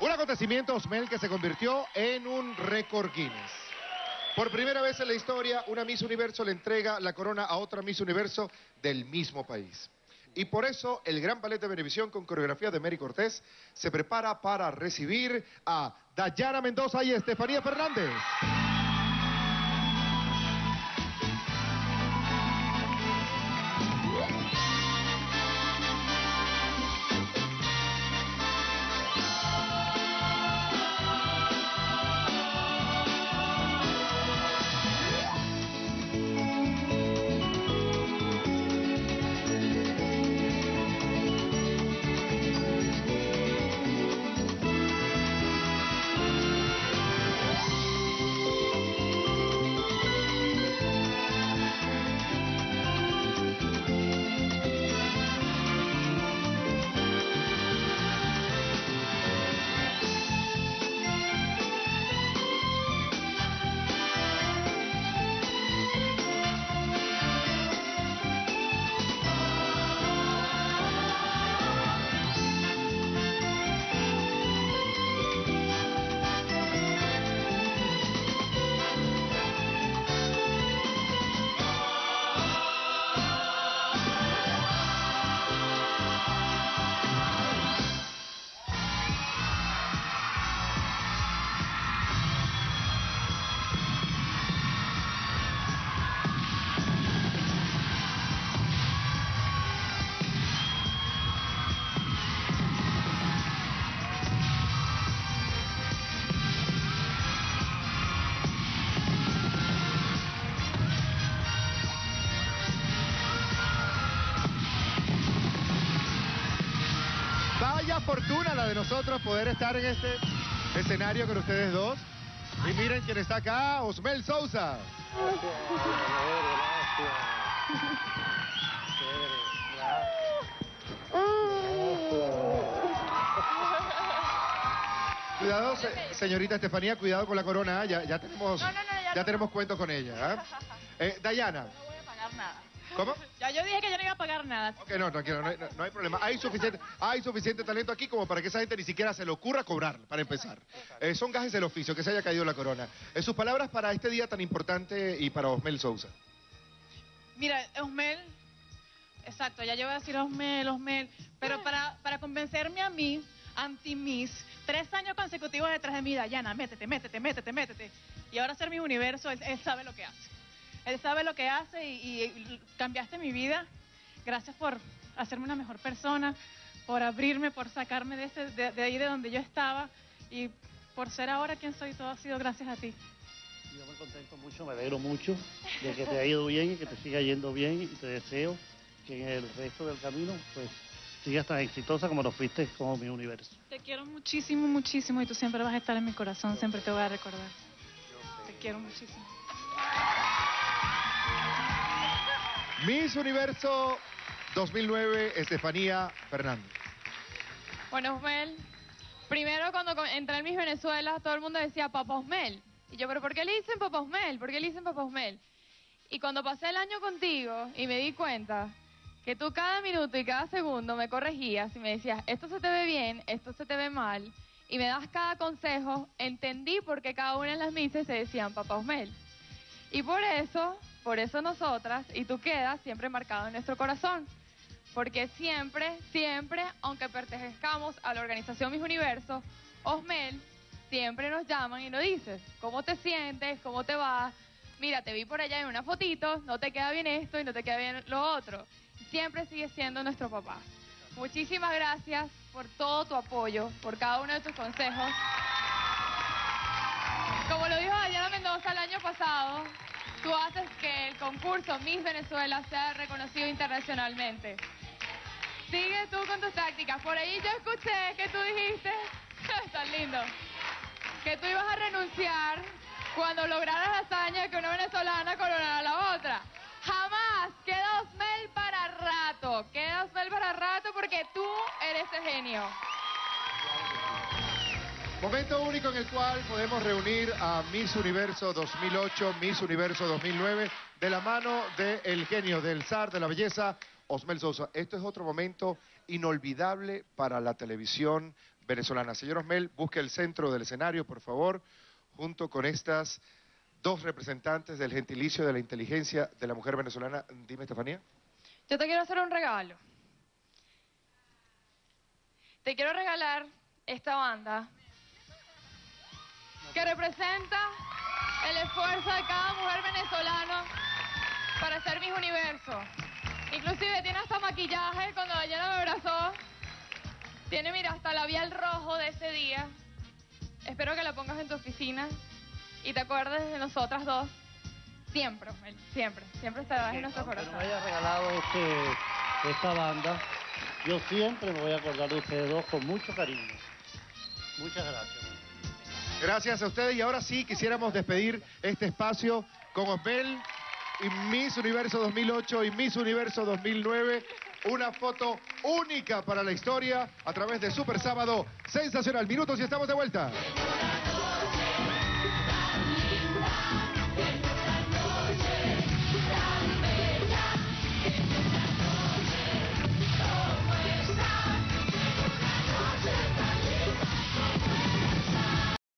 Un acontecimiento, Osmel, que se convirtió en un récord Guinness. Por primera vez en la historia, una Miss Universo le entrega la corona a otra Miss Universo del mismo país. Y por eso el Gran Ballet de Benevisión con coreografía de Mary Cortés se prepara para recibir a Dayana Mendoza y Estefanía Fernández. Vaya fortuna la de nosotros poder estar en este escenario con ustedes dos. Y miren quién está acá, Osmel Sousa. Cuidado, se- señorita Estefanía, cuidado con la corona, ¿ah? ya, ya tenemos, No, no, no, ya tenemos cuentos con ella. ¿ah? Eh, Dayana, No voy a pagar nada. ¿Cómo? Ya yo dije que yo no iba a pagar nada. Ok, no, tranquilo, no hay, no- no hay problema. Hay suficiente, hay suficiente talento aquí como para que esa gente ni siquiera se le ocurra cobrar, para empezar. Eh, son gajes del oficio, que se haya caído la corona. Eh, sus palabras para este día tan importante y para Osmel Sousa. Mira, Osmel, exacto, ya yo voy a decir Osmel, Osmel, pero para, para convencerme a mí, anti-Miss, tres años consecutivos detrás de mí, Dayana, métete, métete, métete, métete. Y ahora ser mi universo, él, él sabe lo que hace. Él sabe lo que hace y, y cambiaste mi vida. Gracias por hacerme una mejor persona, por abrirme, por sacarme de, ese, de, de ahí de donde yo estaba y por ser ahora quien soy. Todo ha sido gracias a ti. Yo me contento mucho, me alegro mucho de que te haya ido bien y que te siga yendo bien y te deseo que en el resto del camino pues sigas tan exitosa como lo fuiste como mi universo. Te quiero muchísimo, muchísimo y tú siempre vas a estar en mi corazón, siempre te voy a recordar. Te quiero muchísimo. Miss Universo 2009, Estefanía Fernández. Bueno, Osmel, primero cuando entré en Miss Venezuela, todo el mundo decía Papa Osmel. Y yo, ¿pero por qué le dicen Papa Osmel? ¿Por qué le dicen Papa Osmel? Y cuando pasé el año contigo y me di cuenta que tú cada minuto y cada segundo me corregías y me decías, esto se te ve bien, esto se te ve mal, y me das cada consejo, entendí por qué cada una de las mises se decían Papa Osmel. Y por eso, por eso nosotras, y tú quedas siempre marcado en nuestro corazón. Porque siempre, siempre, aunque pertenezcamos a la organización Mis Universo, Osmel, siempre nos llaman y nos dices, ¿cómo te sientes? ¿Cómo te va? Mira, te vi por allá en una fotito, no te queda bien esto y no te queda bien lo otro. Siempre sigue siendo nuestro papá. Muchísimas gracias por todo tu apoyo, por cada uno de tus consejos. Como lo dijo Dayana Mendoza el año pasado, tú haces que el concurso Miss Venezuela sea reconocido internacionalmente. Sigue tú con tus tácticas. Por ahí yo escuché que tú dijiste, tan lindo, que tú ibas a renunciar cuando lograras la hazaña de que una venezolana coronara a la otra. Jamás. Queda Osmel para rato. Queda Osmel para rato porque tú eres el genio. Momento único en el cual podemos reunir a Miss Universo 2008, Miss Universo 2009, de la mano del genio, del zar de la belleza, Osmel Sosa. Esto es otro momento inolvidable para la televisión venezolana. Señor Osmel, busque el centro del escenario, por favor, junto con estas dos representantes del gentilicio de la inteligencia de la mujer venezolana. Dime, Estefanía. Yo te quiero hacer un regalo. Te quiero regalar esta banda que representa el esfuerzo de cada mujer venezolana para ser mis universo. Inclusive tiene hasta maquillaje cuando ayer me abrazó. Tiene, mira, hasta labial rojo de ese día. Espero que la pongas en tu oficina y te acuerdes de nosotras dos. Siempre, siempre. Siempre estarás en nuestro corazón. me haya regalado este, esta banda, yo siempre me voy a acordar de ustedes dos con mucho cariño. Muchas gracias. Gracias a ustedes. Y ahora sí quisiéramos despedir este espacio con Osmel y Miss Universo 2008 y Miss Universo 2009. Una foto única para la historia a través de Super Sábado Sensacional. Minutos y estamos de vuelta.